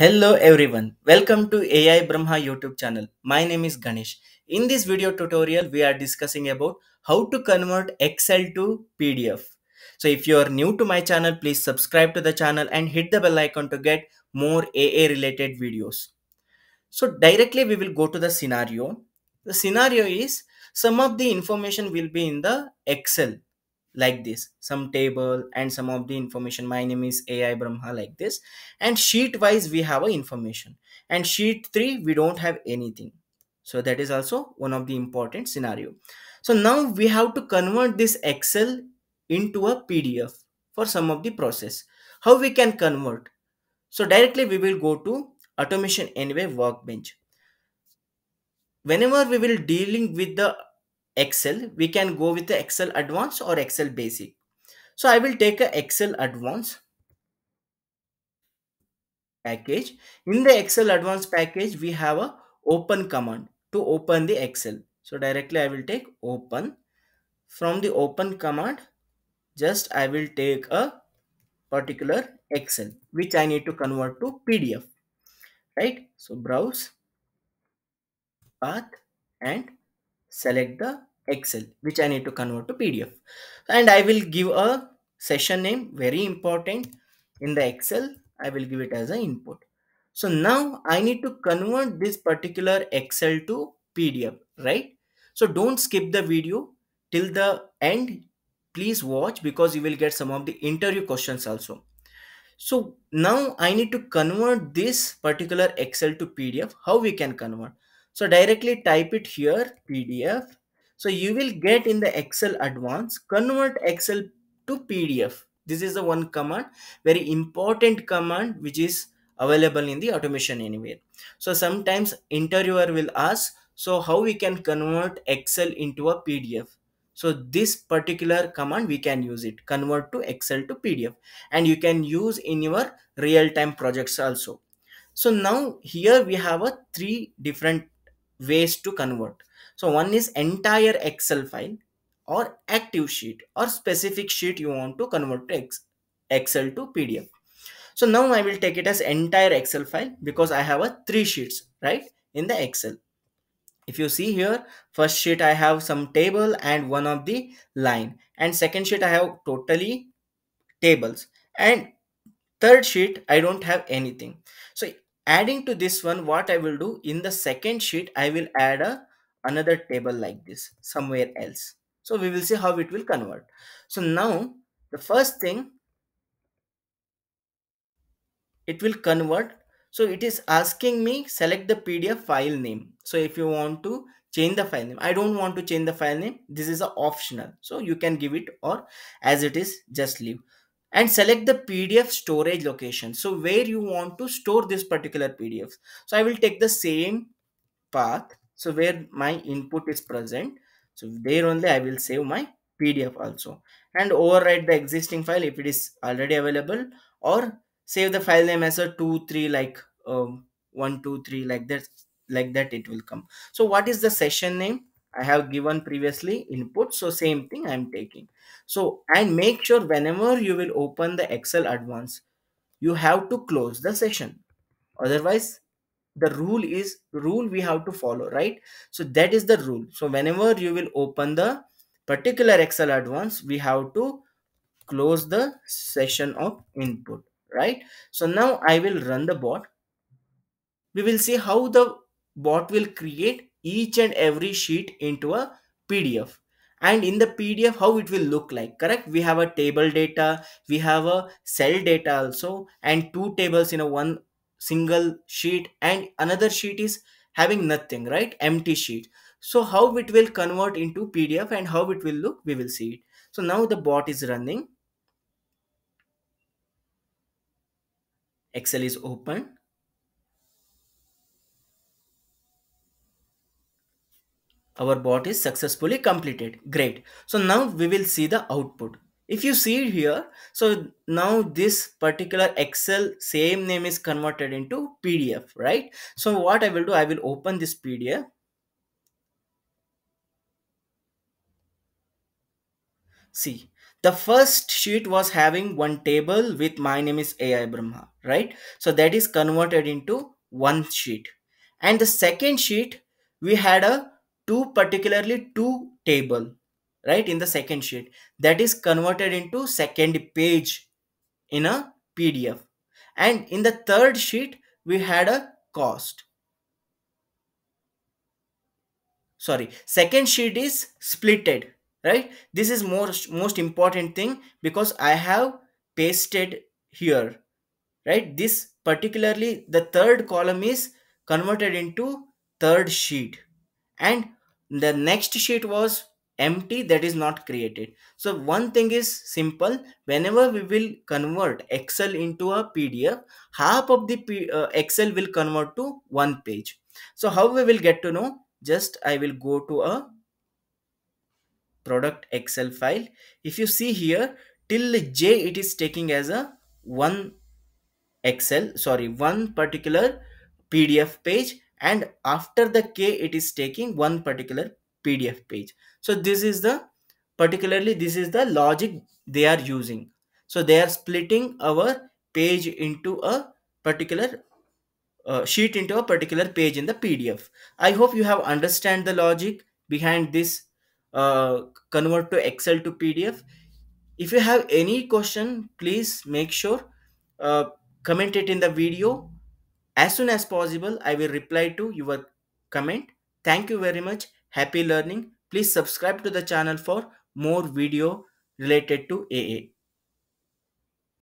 Hello everyone, welcome to AI Brahma YouTube channel. My name is Ganesh. In this video tutorial, we are discussing about how to convert Excel to PDF. So if you are new to my channel, please subscribe to the channel and hit the bell icon to get more AA related videos. So directly we will go to the scenario. The scenario is some of the information will be in the Excel like this. Some table and some of the information. My name is ai brahma like this. And sheet wise we have a information. And sheet 3 we don't have anything. So that is also one of the important scenario. So now we have to convert this excel into a pdf for some of the process. How we can convert? So directly we will go to automation anywhere workbench. Whenever we will dealing with the excel we can go with the excel advanced or excel basic. So i will take a excel advanced package. In the excel advanced package we have a open command to open the excel. So directly i will take open. From the open command just i will take a particular excel which i need to convert to pdf right? So browse path and select the excel which i need to convert to pdf and i will give a session name very important in the excel i will give it as an input so now i need to convert this particular excel to pdf right so don't skip the video till the end please watch because you will get some of the interview questions also so now I need to convert this particular Excel to PDF. How we can convert? So directly type it here PDF. So you will get in the Excel advance convert Excel to PDF. This is the one command, very important command which is available in the automation anywhere. So sometimes interviewer will ask, so how we can convert Excel into a PDF? So this particular command we can use it convert to Excel to PDF and you can use in your real-time projects also so now here we have a three different ways to convert. So one is entire excel file or active sheet or specific sheet you want to convert to excel to pdf so now i will take it as entire excel file because i have a three sheets right in the excel. If you see here first sheet i have some table and one of the line and second sheet i have totally tables and third sheet i don't have anything. So adding to this one what i will do in the second sheet i will add a another table like this somewhere else. So we will see how it will convert. So now the first thing it will convert. So it is asking me select the pdf file name. So if you want to change the file name i don't want to change the file name. This is optional. So you can give it or as it is just leave and select the pdf storage location. So where you want to store this particular pdf so i will take the same path. So where my input is present. So there only i will save my pdf also. And overwrite the existing file if it is already available or save the file name as a 2 3 like um, 1 2 3 like that like that it will come. So what is the session name i have given previously input so same thing i am taking. So and make sure whenever you will open the excel advance you have to close the session. Otherwise the rule is rule we have to follow right? So that is the rule. So whenever you will open the particular excel advance we have to close the session of input right? So now i will run the bot. We will see how the bot will create each and every sheet into a pdf and in the pdf how it will look like correct? We have a table data we have a cell data also and two tables in a one single sheet and another sheet is having nothing right? Empty sheet. So how it will convert into pdf and how it will look we will see it. So now the bot is running. Excel is open our bot is successfully completed. Great. So now we will see the output. If you see here so now this particular excel same name is converted into pdf right? So what i will do i will open this pdf. See the first sheet was having one table with my name is ai brahma right? So that is converted into one sheet. And the second sheet we had a two particularly two table right in the second sheet that is converted into second page in a pdf and in the third sheet we had a cost. Sorry second sheet is splitted right? This is most most important thing because i have pasted here right? This particularly the third column is converted into third sheet. And the next sheet was empty that is not created. So one thing is simple. Whenever we will convert excel into a pdf half of the P, uh, excel will convert to one page. So how we will get to know? Just i will go to a product excel file. If you see here till j it is taking as a one excel sorry one particular pdf page and after the k it is taking one particular pdf page. So this is the particularly this is the logic they are using. So they are splitting our page into a particular uh, sheet into a particular page in the pdf i hope you have understand the logic behind this uh, convert to excel to pdf if you have any question please make sure uh, comment it in the video as soon as possible i will reply to your comment. Thank you very much. Happy learning. Please subscribe to the channel for more video related to aa